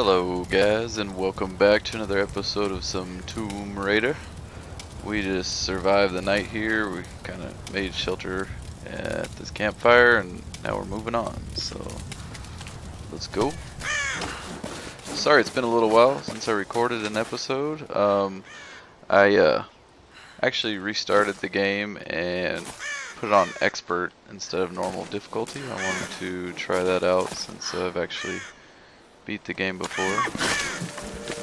Hello guys and welcome back to another episode of some Tomb Raider. We just survived the night here, we kind of made shelter at this campfire and now we're moving on, so let's go. Sorry it's been a little while since I recorded an episode. Um, I uh, actually restarted the game and put it on expert instead of normal difficulty. I wanted to try that out since I've actually beat the game before.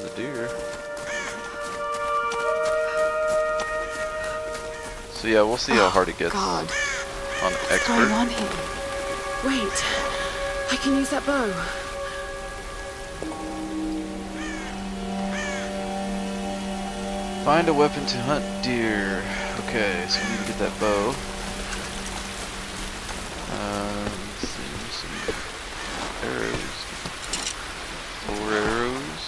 The deer. So yeah, we'll see how hard it gets God. on What's going expert. on here? Wait, I can use that bow. Find a weapon to hunt deer. Okay, so we need to get that bow. Um, let's see, some arrows. Four arrows.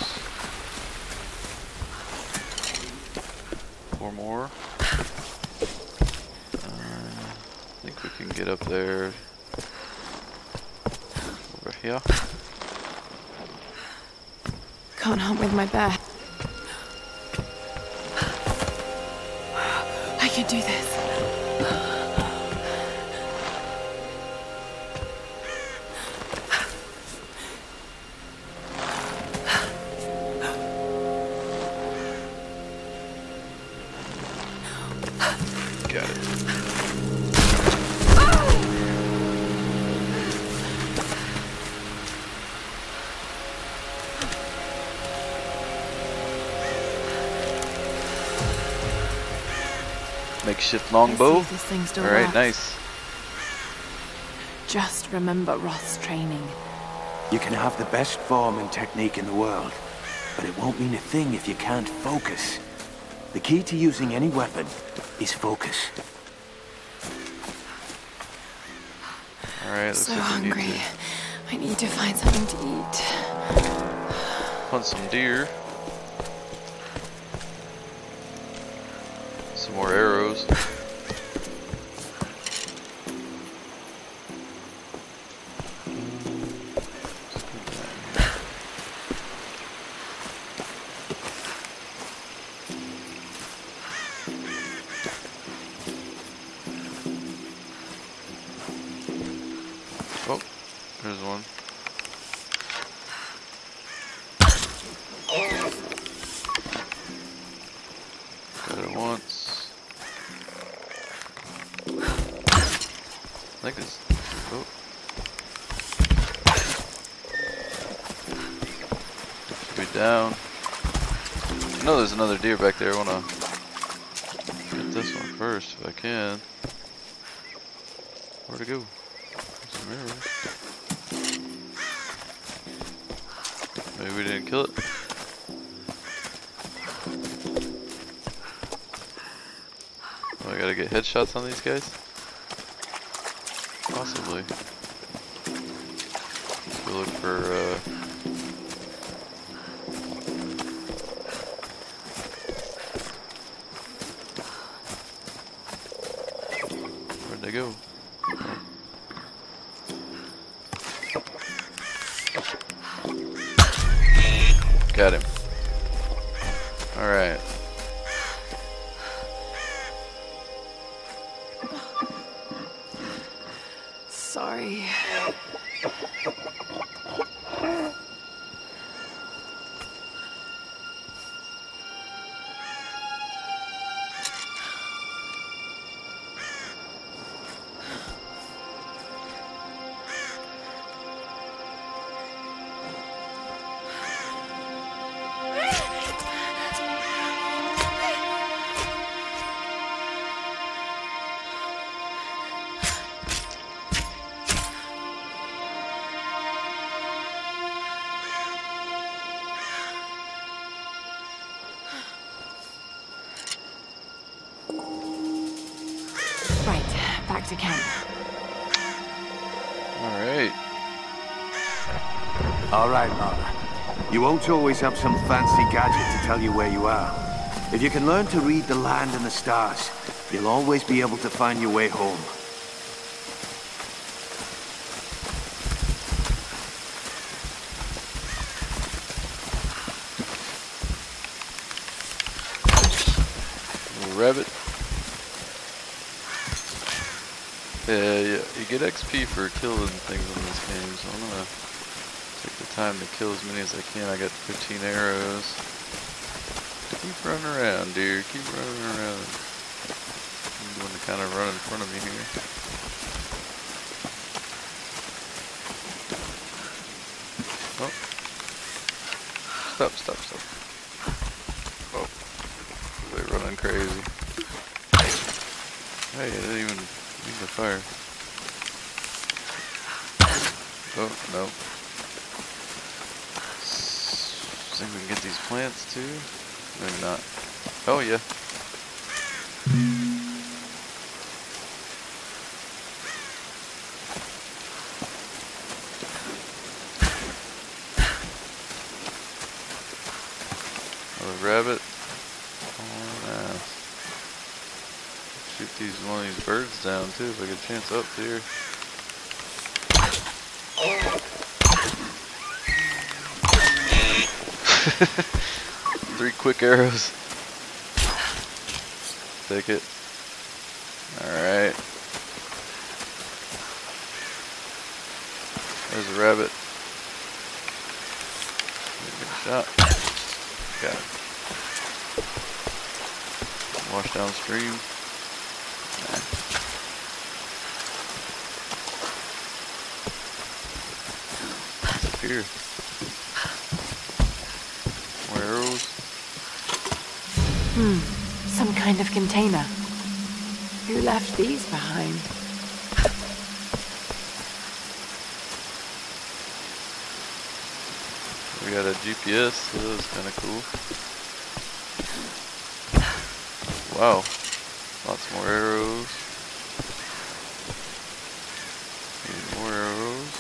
Four more. Uh, I think we can get up there. Over here. Can't hunt with my bear. I can do this. All right, nice. Just remember Roth's training. You can have the best form and technique in the world, but it won't mean a thing if you can't focus. The key to using any weapon is focus. All right, looks So like we need hungry. to I need to find something to eat. hunt some deer. More arrows. Oh, there's one. Got it once. Think it's. Oh. Down. I know there's another deer back there. I wanna get this one first if I can. Where to go? Maybe we didn't kill it. Oh, I gotta get headshots on these guys? Possibly. Go look for, uh... Where'd they go? Got him. Alright. All right, Lara. You won't always have some fancy gadget to tell you where you are. If you can learn to read the land and the stars, you'll always be able to find your way home. rabbit. Yeah, uh, yeah, you get XP for killing things in this game, so I'm gonna the time to kill as many as I can. I got 15 arrows. Keep running around, dear. Keep running around. I'm going to kind of run in front of me here. Oh. Stop, stop, stop. Oh. They're running crazy. Hey, I didn't even use the fire. Oh, no. S- Think we can get these plants too? Maybe not. Oh yeah. Another rabbit. Oh. Shoot these one of these birds down too if I get a chance up here. Three quick arrows. Take it. Alright. There's a rabbit. Good shot. Got it. Wash downstream. Nah. What's up here? More arrows. Hmm. Some kind of container. Who left these behind? We got a GPS, so was kind of cool. Wow, lots more arrows. Need more arrows.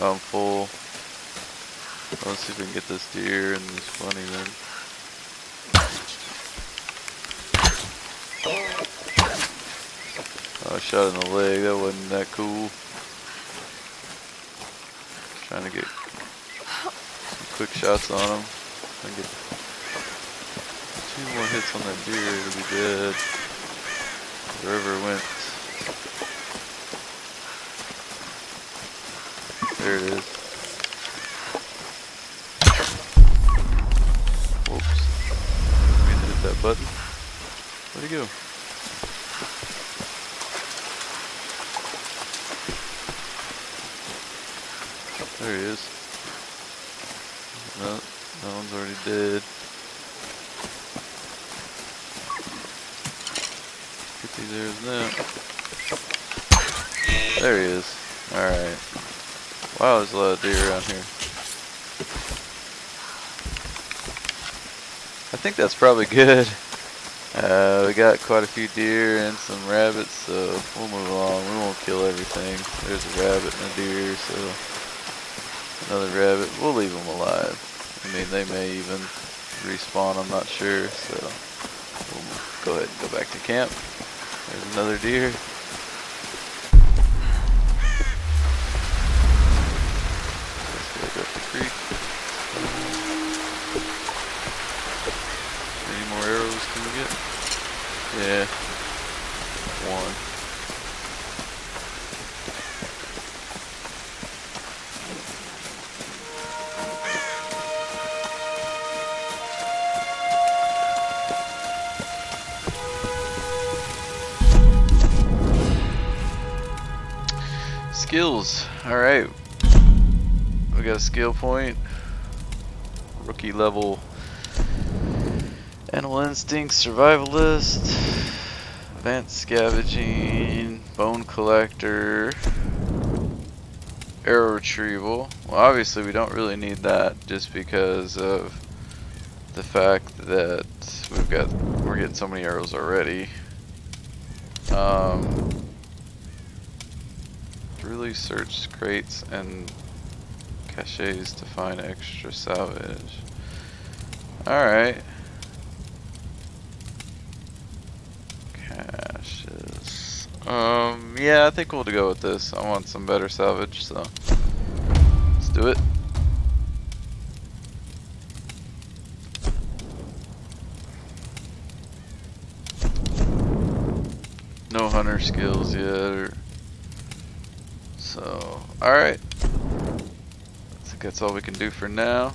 I'm full. Let's see if we can get this deer and this bunny then. Oh, shot in the leg, that wasn't that cool. Trying to get some quick shots on him. I get two more hits on that deer, it'll be dead. Wherever it went. There it is. Button. Where'd he go? There he is. No, that one's already dead. Get these arrows now. There he is. Alright. Wow, there's a lot of deer around here. Think that's probably good. Uh, we got quite a few deer and some rabbits, so we'll move along. We won't kill everything. There's a rabbit and a deer, so another rabbit. We'll leave them alive. I mean, they may even respawn, I'm not sure, so we'll go ahead and go back to camp. There's another deer. Get? Yeah. One. Skills. Alright. We got a skill point. Rookie level. Animal instinct, survivalist. Advanced scavenging. Bone collector. Arrow retrieval. Well, obviously we don't really need that just because of the fact that we've got we're getting so many arrows already. Um, really search crates and caches to find extra salvage. Alright. Um, yeah, I think we'll go with this. I want some better salvage, so let's do it. No hunter skills yet, so, alright. I think that's all we can do for now.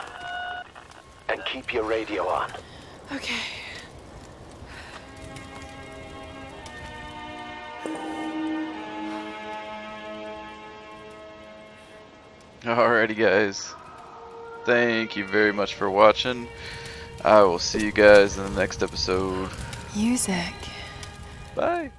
And keep your radio on. Okay. Alrighty guys. Thank you very much for watching. I will see you guys in the next episode. Music. Bye.